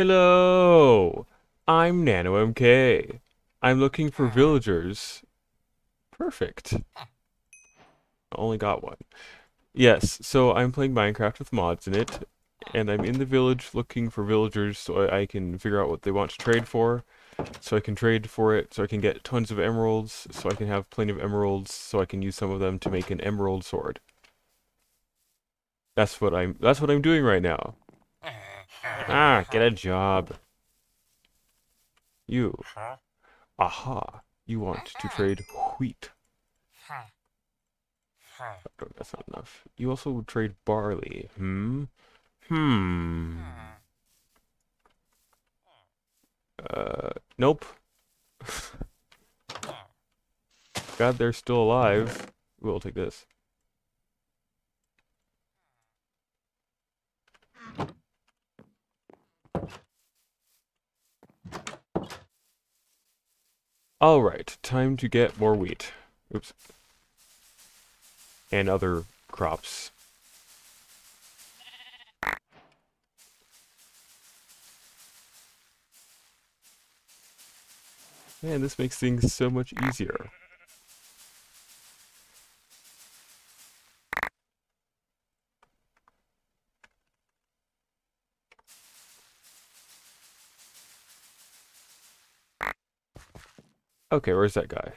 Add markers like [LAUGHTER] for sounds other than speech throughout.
Hello! I'm NanoMK. I'm looking for hmm. villagers. Perfect. I only got one. Yes, so I'm playing Minecraft with mods in it, and I'm in the village looking for villagers so I can figure out what they want to trade for, so I can trade for it, so I can get tons of emeralds, so I can have plenty of emeralds, so I can use some of them to make an emerald sword. That's what I'm that's what I'm doing right now. Ah, get a job. You. Aha. You want to trade wheat. That's not enough. You also trade barley. Hmm? Hmm. Uh, nope. [LAUGHS] God, they're still alive. We'll take this. Alright, time to get more wheat. Oops. And other crops. Man, this makes things so much easier. Okay, where's that guy?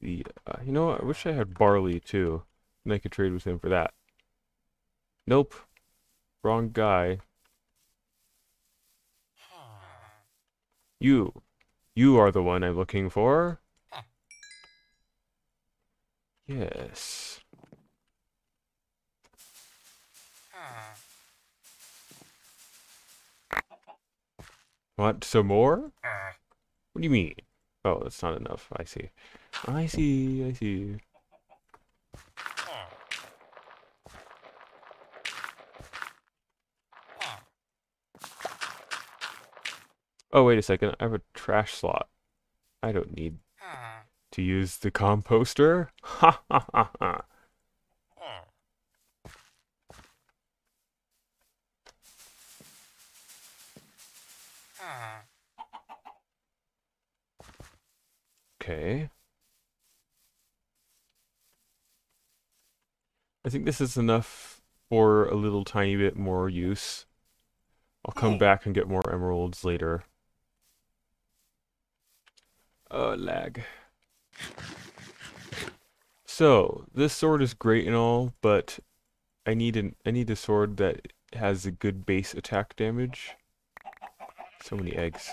The, uh, you know what? I wish I had barley too. And I could trade with him for that. Nope. Wrong guy. You. You are the one I'm looking for. Yes. Want some more? What do you mean? Oh, that's not enough. I see. I see, I see. Oh, wait a second. I have a trash slot. I don't need to use the composter. Ha ha ha ha. Okay. I think this is enough for a little tiny bit more use. I'll come back and get more emeralds later. Uh, lag. So, this sword is great and all, but I need an I need a sword that has a good base attack damage. So many eggs.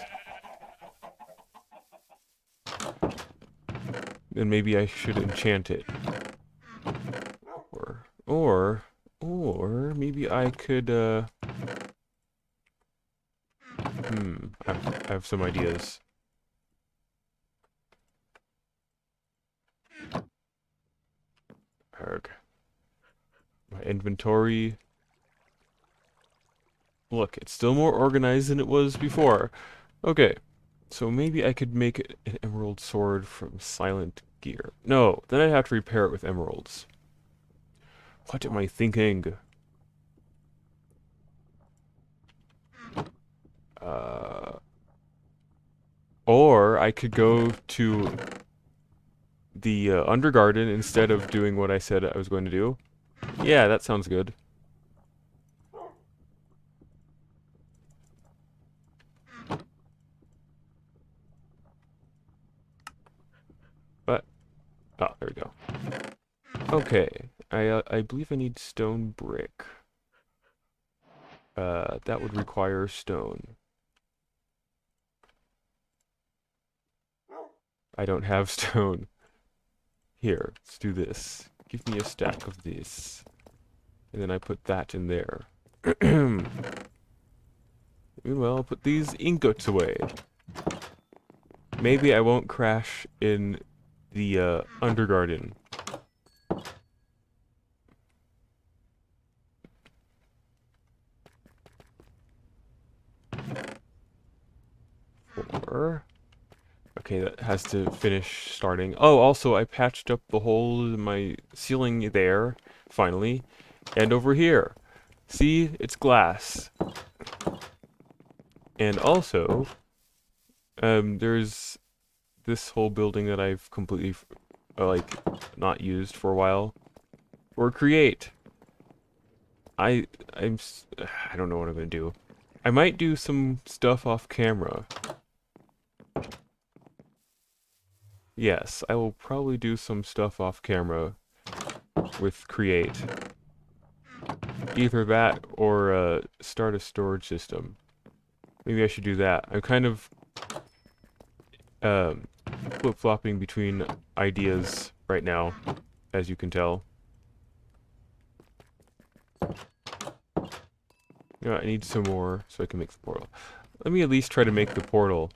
Then maybe I should enchant it. Or, or, or maybe I could, uh... Hmm, I have, I have some ideas. Erg. My inventory. Look, it's still more organized than it was before. Okay, so maybe I could make an emerald sword from silent gear. No, then I'd have to repair it with emeralds. What am I thinking? Uh, or I could go to the uh, Undergarden instead of doing what I said I was going to do. Yeah, that sounds good. Oh, there we go. Okay, I, uh, I believe I need stone brick. Uh, that would require stone. I don't have [LAUGHS] stone. Here, let's do this. Give me a stack of this. And then I put that in there. [CLEARS THROAT] I'll put these ingots away. Maybe I won't crash in the uh, Undergarden. Four. Okay, that has to finish starting. Oh, also, I patched up the hole in my ceiling there, finally. And over here. See? It's glass. And also, um, there's this whole building that I've completely, uh, like, not used for a while. Or create. I, I'm, I don't know what I'm gonna do. I might do some stuff off camera. Yes, I will probably do some stuff off camera with create. Either that or uh, start a storage system. Maybe I should do that. I'm kind of um, flip-flopping between ideas right now, as you can tell. Yeah, I need some more so I can make the portal. Let me at least try to make the portal.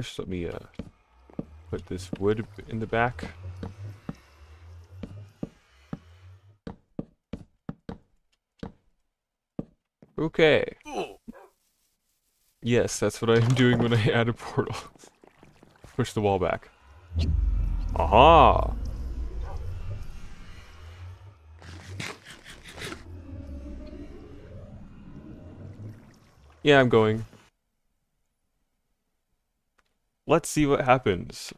First, let me uh, put this wood in the back. Okay. Yes, that's what I'm [LAUGHS] doing when I add a portal. Push the wall back. Aha! Yeah, I'm going. Let's see what happens.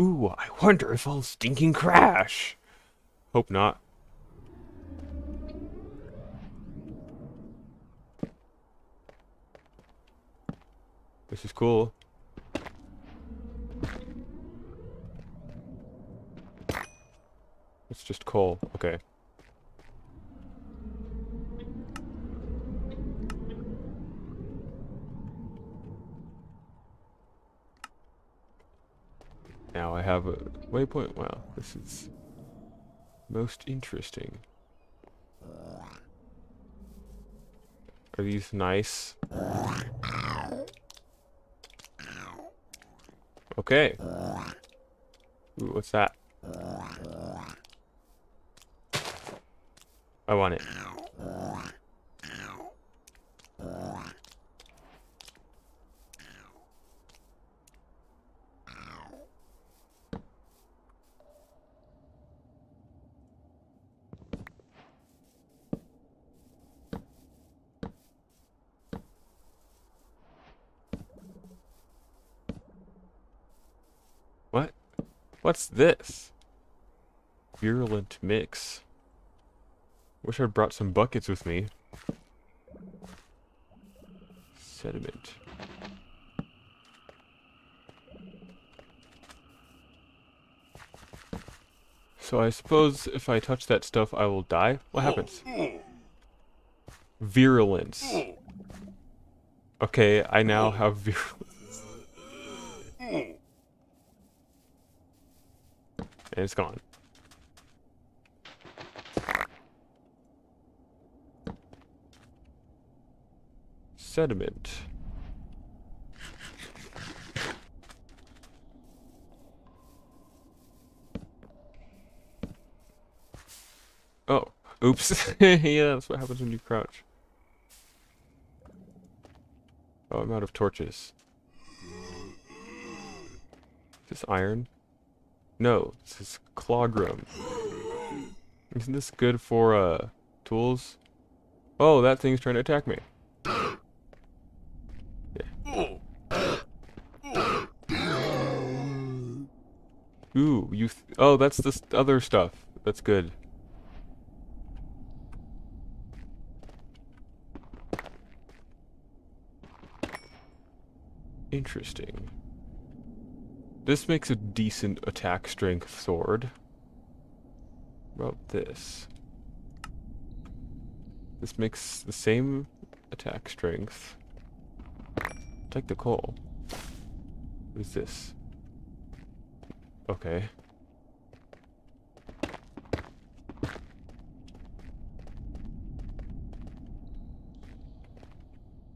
Ooh, I wonder if I'll stinking crash. Hope not. This is cool. It's just coal. Okay. Now I have a waypoint. Wow, this is most interesting. Are these nice? Okay. Ooh, what's that? I want it. What? What's this? Virulent mix. Wish I'd brought some buckets with me. Sediment. So I suppose if I touch that stuff, I will die? What happens? Virulence. Okay, I now have [LAUGHS] virulence. And it's gone. Sediment. Oh, oops. [LAUGHS] yeah, that's what happens when you crouch. Oh, I'm out of torches. Is this iron? No, this is cloggrum. Isn't this good for, uh, tools? Oh, that thing's trying to attack me. Ooh, you. Th oh, that's the other stuff. That's good. Interesting. This makes a decent attack strength sword. About this? This makes the same attack strength. Take the coal. What is this? Okay.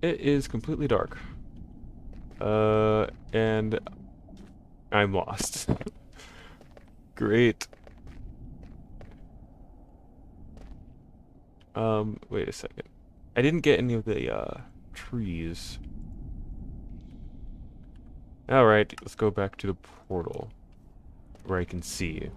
It is completely dark. Uh, and I'm lost. [LAUGHS] Great. Um, wait a second. I didn't get any of the, uh, trees. Alright, let's go back to the portal. Where I can see.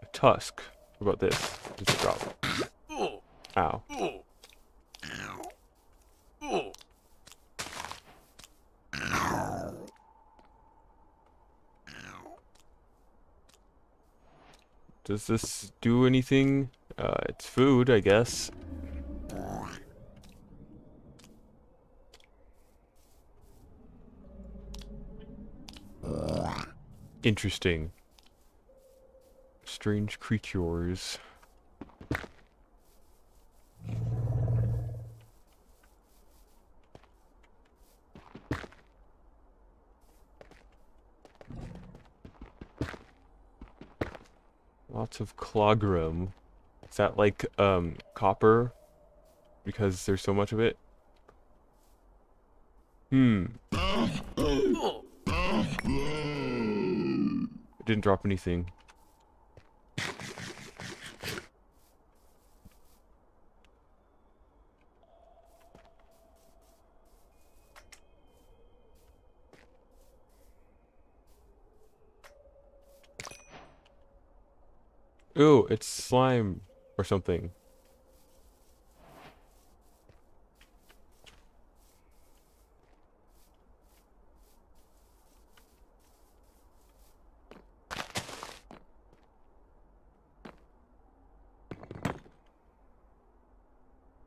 A tusk. What about this? Does drop? Ow. Does this do anything? Uh, it's food, I guess. Interesting. Strange creatures. Lots of cloggrum. Is that like um copper? Because there's so much of it? Hmm. It didn't drop anything. Ooh, it's slime or something.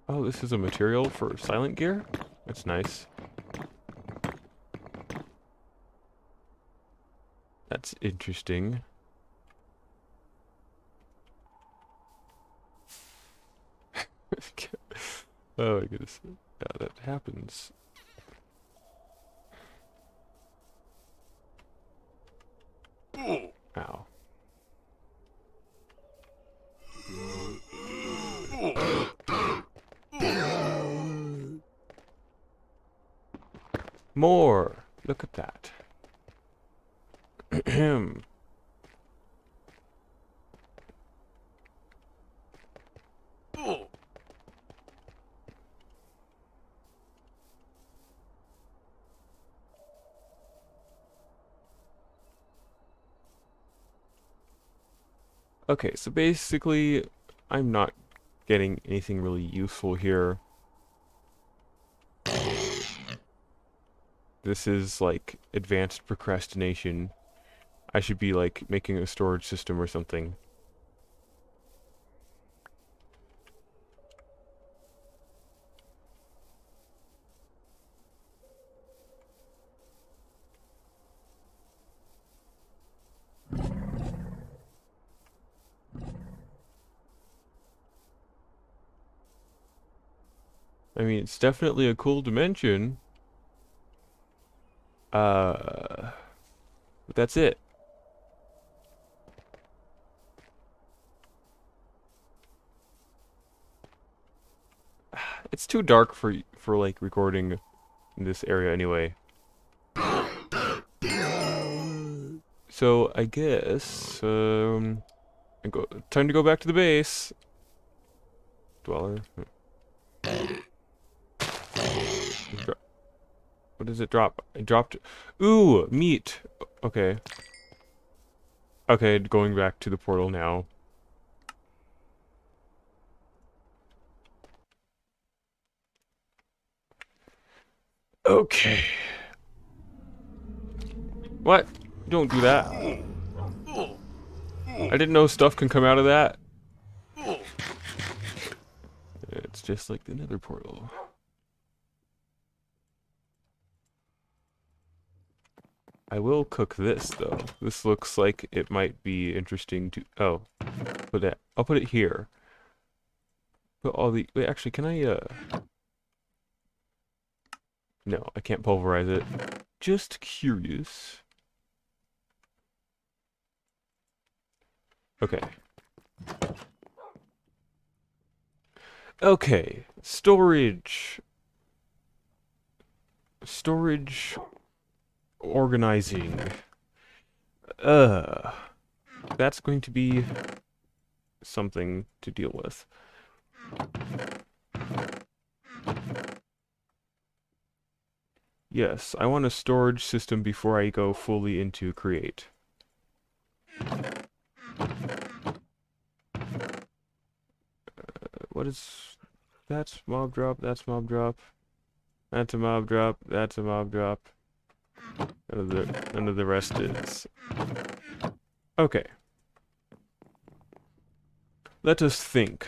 Oh, this is a material for silent gear? That's nice. That's interesting. [LAUGHS] oh my goodness. Yeah, that happens. Ow. More! Look at that. [CLEARS THROAT] Ahem. Okay, so basically, I'm not getting anything really useful here. This is like advanced procrastination. I should be like making a storage system or something. I mean, it's definitely a cool dimension. Uh, but that's it. [SIGHS] It's too dark for for like recording in this area anyway. [GASPS] So I guess um, I go time to go back to the base. Dweller. What does it drop? It dropped... Ooh! Meat! Okay. Okay, going back to the portal now. Okay. What? Don't do that. I didn't know stuff can come out of that. It's just like the nether portal. I will cook this though. This looks like it might be interesting to. Oh, put it. I'll put it here. Put all the. Wait, actually, can I? Uh. No, I can't pulverize it. Just curious. Okay. Okay, storage. Storage organizing. Uh, that's going to be something to deal with. Yes, I want a storage system before I go fully into create. Uh, what is... That's mob drop, that's mob drop. That's a mob drop, that's a mob drop. None of the, none of the rest is. Okay. Let us think.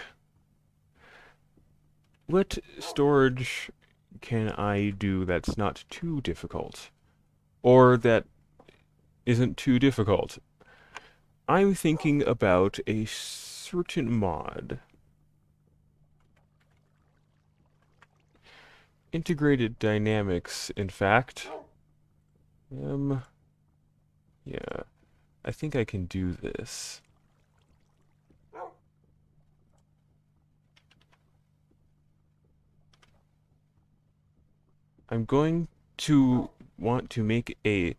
What storage can I do that's not too difficult? Or that isn't too difficult? I'm thinking about a certain mod. Integrated dynamics, in fact. Um, yeah, I think I can do this. I'm going to want to make a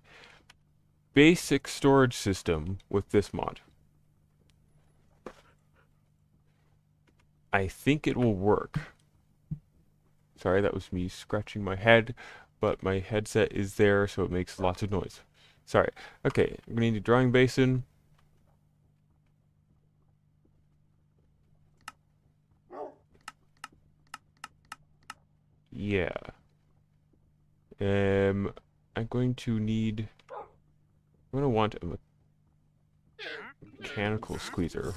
basic storage system with this mod. I think it will work. Sorry, that was me scratching my head, but my headset is there, so it makes lots of noise. Sorry. Okay, I'm going to need a drying basin. Yeah. Um, I'm going to need... I'm going to want a mechanical squeezer.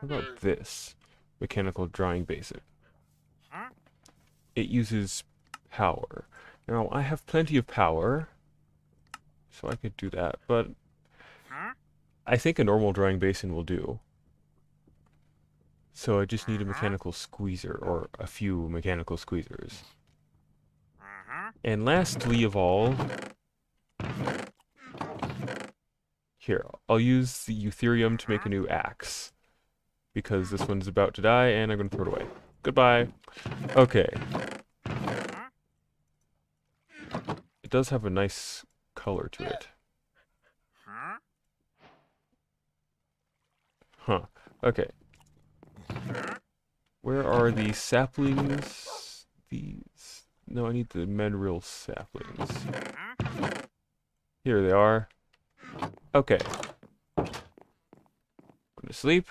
How about this? Mechanical drying basin. It uses power. Now, I have plenty of power, so I could do that, but I think a normal drying basin will do. So I just need a mechanical squeezer, or a few mechanical squeezers. And lastly of all, here, I'll use the Utherium to make a new axe. Because this one's about to die, and I'm going to throw it away. Goodbye. Okay. It does have a nice color to it. Huh. Okay. Where are the saplings? These. No, I need the mineral saplings. Here they are. Okay. Going to sleep.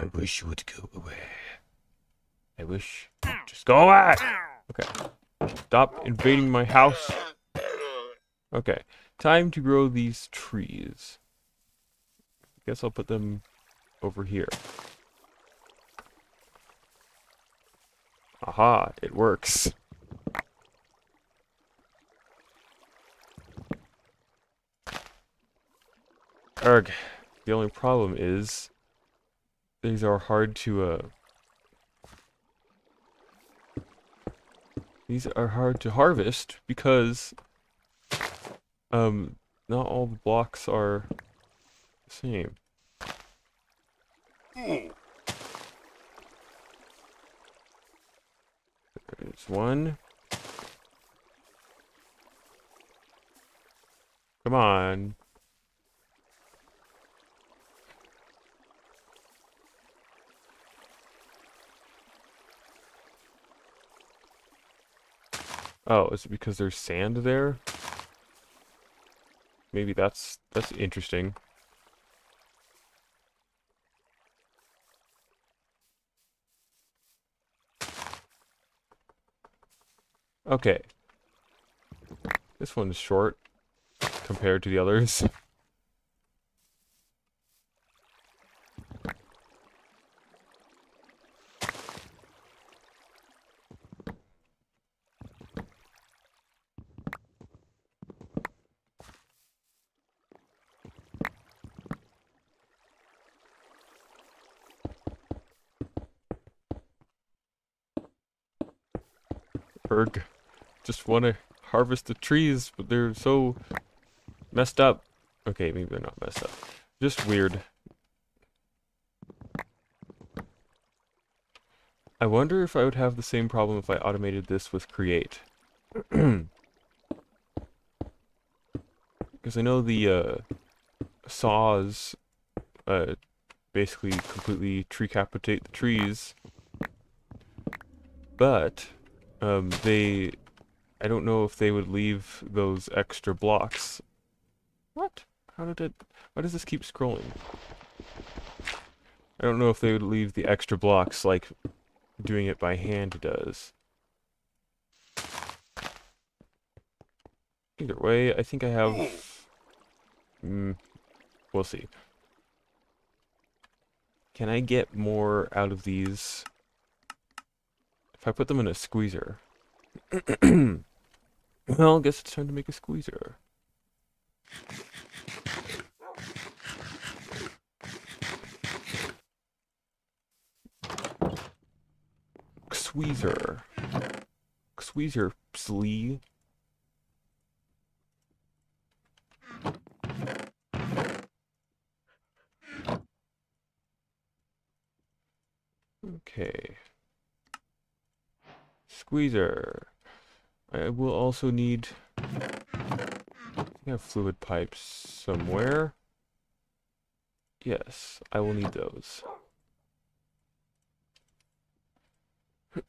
I wish you would go away. I wish. Just go away! Okay. Stop invading my house. Okay. Time to grow these trees. I guess I'll put them over here. Aha, it works. Erg. The only problem is these are hard to uh these are hard to harvest because um not all the blocks are the same. There's one. Come on. Oh, is it because there's sand there? Maybe that's that's interesting. Okay. This one's short compared to the others. [LAUGHS] Erg. Just want to harvest the trees, but they're so messed up. Okay, maybe they're not messed up. Just weird. I wonder if I would have the same problem if I automated this with create. [CLEARS THROAT] Because I know the uh, saws uh, basically completely treecapitate the trees, but um, they, I don't know if they would leave those extra blocks. What? How did it, why does this keep scrolling? I don't know if they would leave the extra blocks like doing it by hand does. Either way, I think I have... Mm, we'll see. Can I get more out of these if I put them in a squeezer? [CLEARS THROAT] well, I guess it's time to make a squeezer. Squeezer. Squeezer, slee. Okay. Squeezer. I will also need... I have fluid pipes somewhere. Yes, I will need those. [CLEARS THROAT]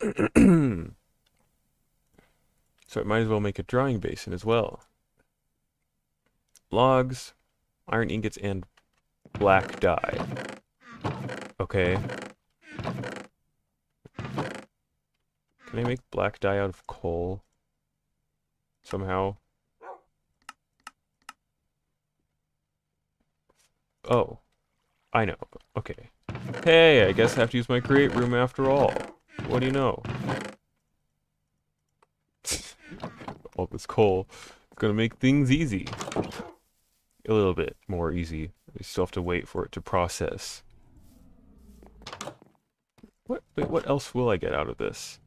so I might as well make a drying basin as well. Logs, iron ingots, and black dye. Okay. Can I make black dye out of coal? Somehow? Oh. I know. Okay. Hey, I guess I have to use my create room after all. What do you know? [LAUGHS] all this coal is gonna make things easy. A little bit more easy. We still have to wait for it to process. What, wait, what else will I get out of this?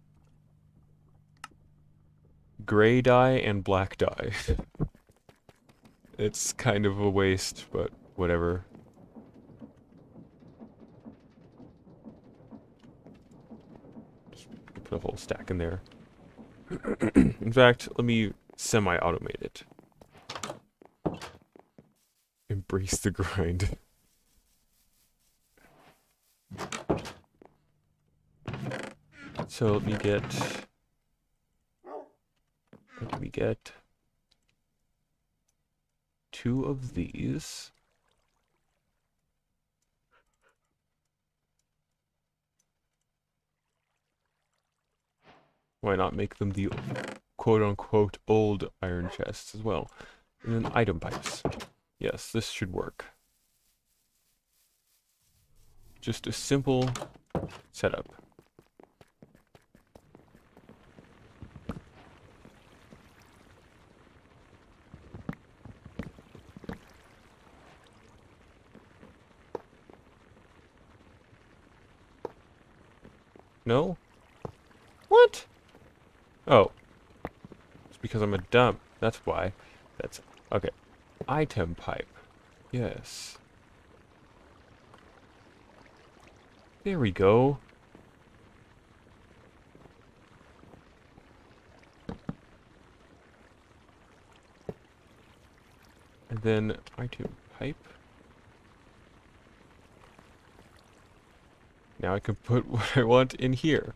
Gray dye and black dye. it's kind of a waste, but whatever. Just put a whole stack in there. in fact, let me semi-automate it. Embrace the grind. So let me get... Me get... Two of these. Why not make them the quote-unquote old iron chests as well? And then item pipes. Yes, this should work. Just a simple setup. No? What? Oh. It's because I'm a dump. That's why. That's... Okay. Item pipe. Yes. There we go. And then item pipe. Now I can put [LAUGHS] what I want in here.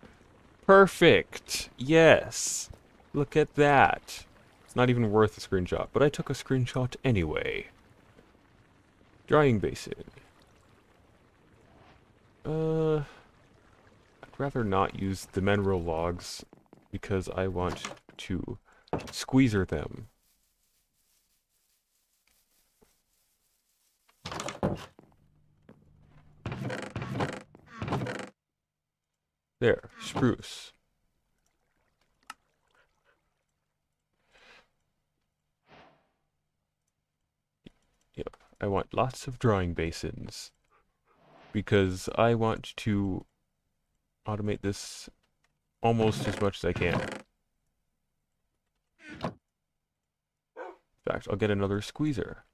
Perfect! Yes! Look at that. It's not even worth a screenshot, but I took a screenshot anyway. Drying basin. Uh, I'd rather not use the mineral logs because I want to squeezer them. There, spruce. Yep, I want lots of drying basins because I want to automate this almost as much as I can. In fact, I'll get another squeezer.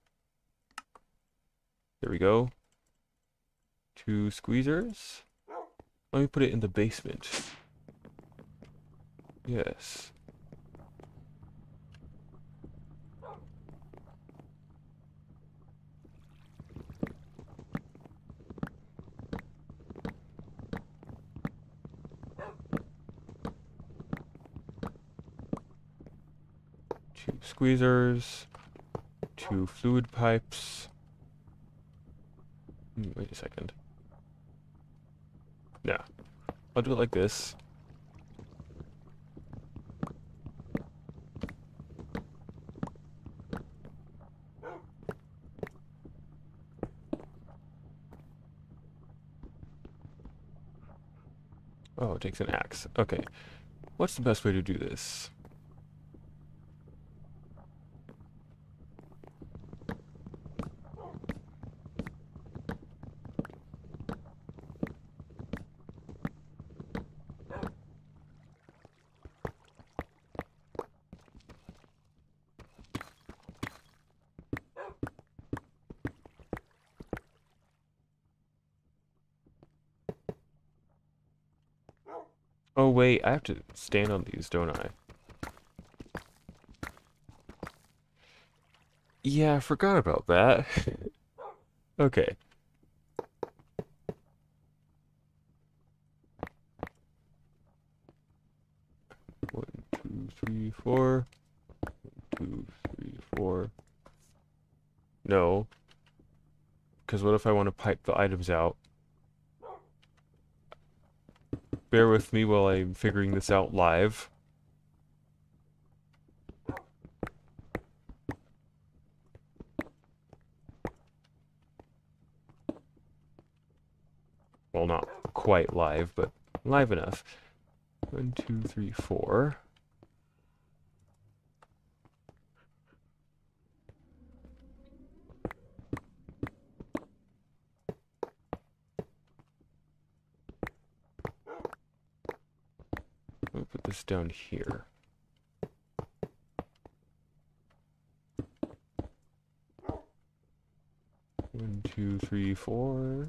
There we go. Two squeezers. Let me put it in the basement. Yes. Two squeezers, two fluid pipes. Hmm, wait a second. Yeah. I'll do it like this. Oh, it takes an axe. Okay. What's the best way to do this? Oh wait, I have to stand on these, don't I? Yeah, I forgot about that. [LAUGHS] okay. One, two, three, four. One, two, three, four. No. Because what if I want to pipe the items out? Bear with me while I'm figuring this out live. Well, not quite live, but live enough. One, two, three, four. Let me put this down here. One, two, three, four.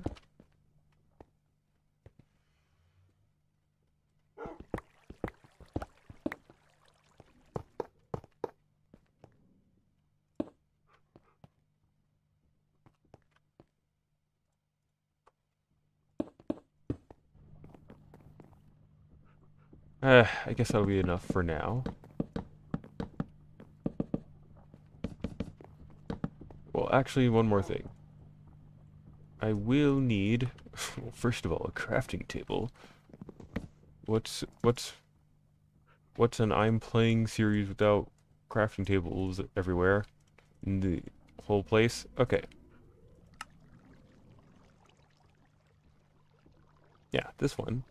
Uh, I guess that'll be enough for now. Well, actually, one more thing. I will need, [LAUGHS] well, first of all, a crafting table. What's, what's, what's an I'm playing series without crafting tables everywhere in the whole place? Okay. Yeah, this one.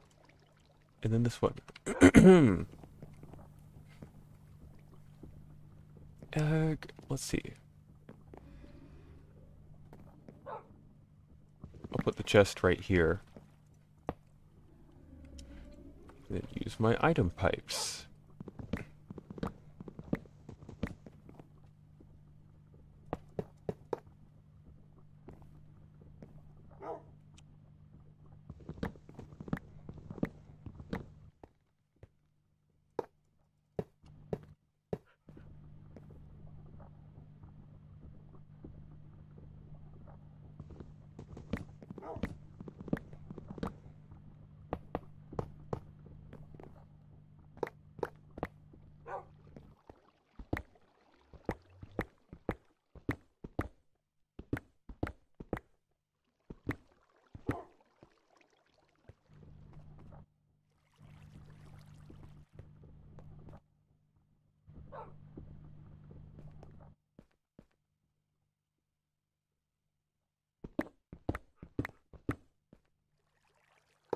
And then this one. [CLEARS THROAT] uh, let's see. I'll put the chest right here. Then use my item pipes.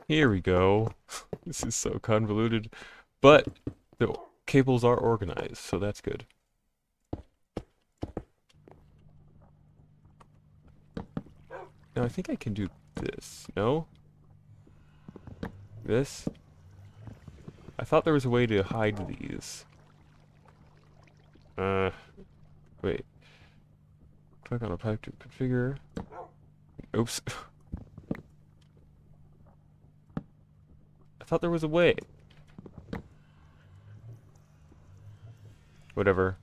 Here we go. [LAUGHS] this is so convoluted. But the cables are organized, so that's good. Now I think I can do this. No? This? I thought there was a way to hide these. Uh, Wait. Click on a pipe to configure. Oops. [LAUGHS] thought there was a way. Whatever.